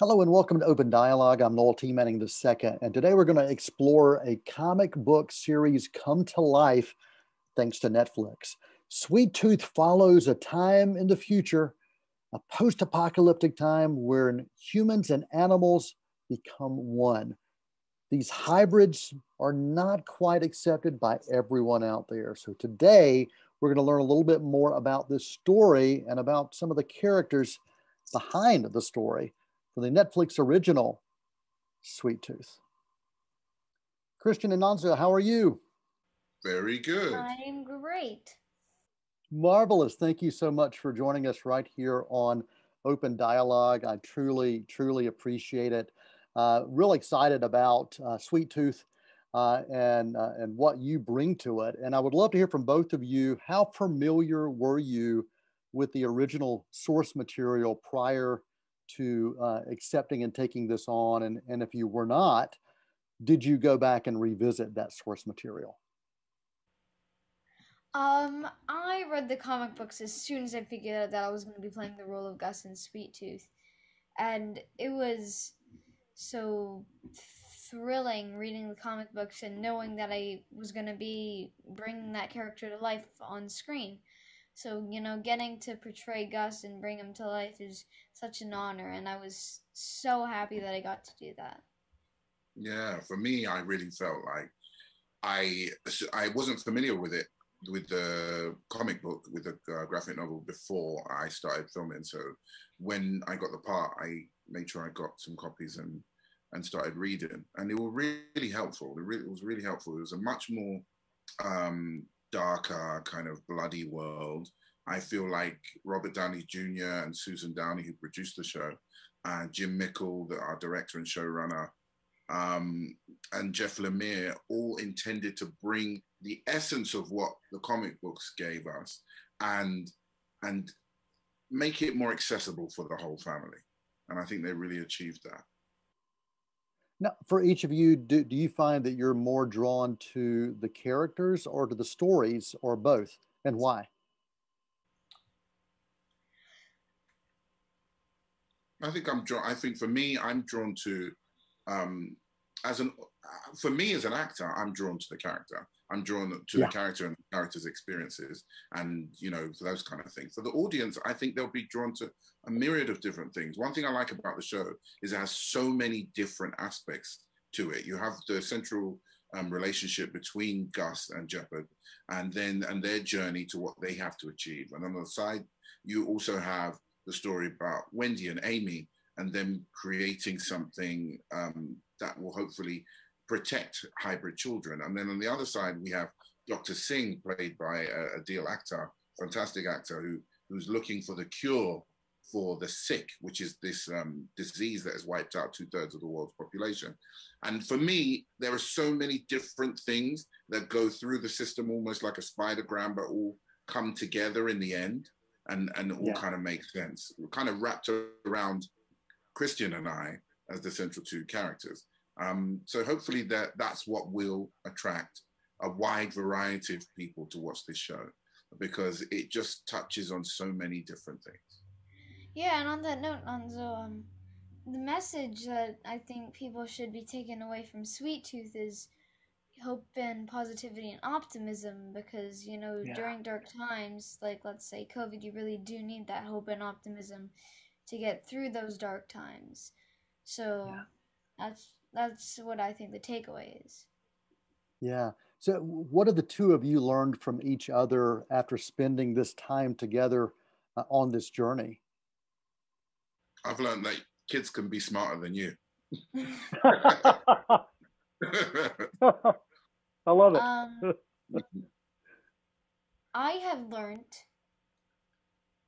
Hello and welcome to Open Dialogue. I'm Noel T. Manning II, and today we're going to explore a comic book series come to life thanks to Netflix. Sweet Tooth follows a time in the future, a post apocalyptic time where humans and animals become one. These hybrids are not quite accepted by everyone out there. So today we're going to learn a little bit more about this story and about some of the characters behind the story for the Netflix original Sweet Tooth. Christian and Nonso, how are you? Very good. I'm great. Marvelous. Thank you so much for joining us right here on Open Dialogue. I truly, truly appreciate it. Uh, real excited about uh, Sweet Tooth uh, and, uh, and what you bring to it. And I would love to hear from both of you. How familiar were you with the original source material prior to uh, accepting and taking this on? And, and if you were not, did you go back and revisit that source material? Um, I read the comic books as soon as I figured out that I was going to be playing the role of Gus in Sweet Tooth, and it was so thrilling reading the comic books and knowing that I was going to be bringing that character to life on screen. So, you know, getting to portray Gus and bring him to life is such an honor, and I was so happy that I got to do that. Yeah, for me, I really felt like I I wasn't familiar with it with the comic book with the uh, graphic novel before I started filming. So when I got the part, I made sure I got some copies and and started reading, and they were really helpful. It, it was really helpful. It was a much more um, darker, kind of bloody world. I feel like Robert Downey Jr. and Susan Downey, who produced the show, and Jim Mickle, our director and showrunner, um, and Jeff Lemire, all intended to bring the essence of what the comic books gave us and and make it more accessible for the whole family. And I think they really achieved that. Now, for each of you, do, do you find that you're more drawn to the characters or to the stories or both, and why? I think I'm drawn. I think for me, I'm drawn to, um, as an, for me as an actor, I'm drawn to the character. I'm drawn to yeah. the character and the character's experiences, and you know those kind of things. So the audience, I think they'll be drawn to a myriad of different things. One thing I like about the show is it has so many different aspects to it. You have the central um, relationship between Gus and Jepperd, and then and their journey to what they have to achieve. And on the side, you also have the story about Wendy and Amy, and them creating something um, that will hopefully protect hybrid children. And then on the other side, we have Dr. Singh, played by Adeel Akhtar, fantastic actor, who, who's looking for the cure for the sick, which is this um, disease that has wiped out two thirds of the world's population. And for me, there are so many different things that go through the system, almost like a spidergram, but all come together in the end and, and all yeah. kind of make sense. We're kind of wrapped around Christian and I as the central two characters. Um, so hopefully that that's what will attract a wide variety of people to watch this show because it just touches on so many different things. Yeah, and on that note, Nonso, um, the message that I think people should be taking away from Sweet Tooth is hope and positivity and optimism because you know yeah. during dark times like let's say covid you really do need that hope and optimism to get through those dark times so yeah. that's that's what I think the takeaway is. Yeah. So, what have the two of you learned from each other after spending this time together uh, on this journey? I've learned that kids can be smarter than you. I love it. Um, I have learned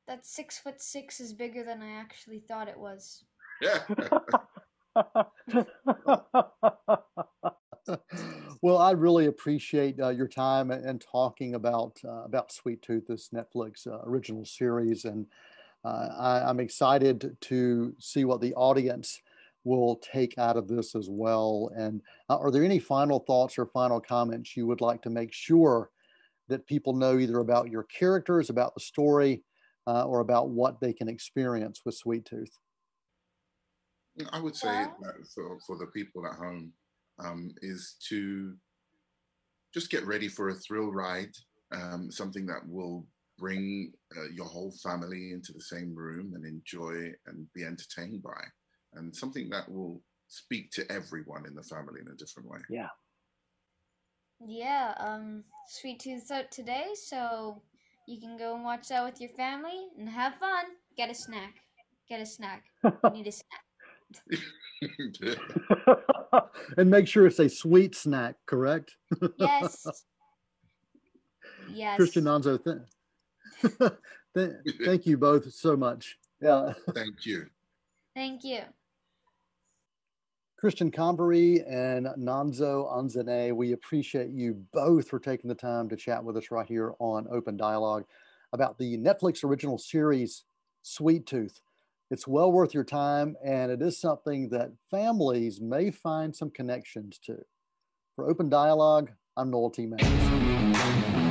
that six foot six is bigger than I actually thought it was. Yeah. well, I really appreciate uh, your time and, talking about uh, about Sweet Tooth, this Netflix uh, original series, and uh, I, am excited to see what the audience will take out of this as well. And uh, are there any final thoughts or final comments you would like to make sure that people know either about your characters, about the story, uh, or about what they can experience with Sweet Tooth? I would say that for, for the people at home um, is to just get ready for a thrill ride, um, something that will bring uh, your whole family into the same room and enjoy and be entertained by, and something that will speak to everyone in the family in a different way. Yeah. Yeah, um, Sweet Tooth's out today, so you can go and watch that with your family and have fun. Get a snack. Get a snack. You need a snack. and make sure it's a sweet snack, correct? Yes. Yes. Christian Nonso, th- th- thank you both so much. Yeah. Thank you. Thank you. Christian Convery and Nonso Anozie, we appreciate you both for taking the time to chat with us right here on Open Dialogue about the Netflix original series Sweet Tooth. It's well worth your time, and it is something that families may find some connections to. For Open Dialogue, I'm Noel T. Mays.